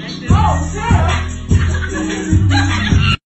Thank you.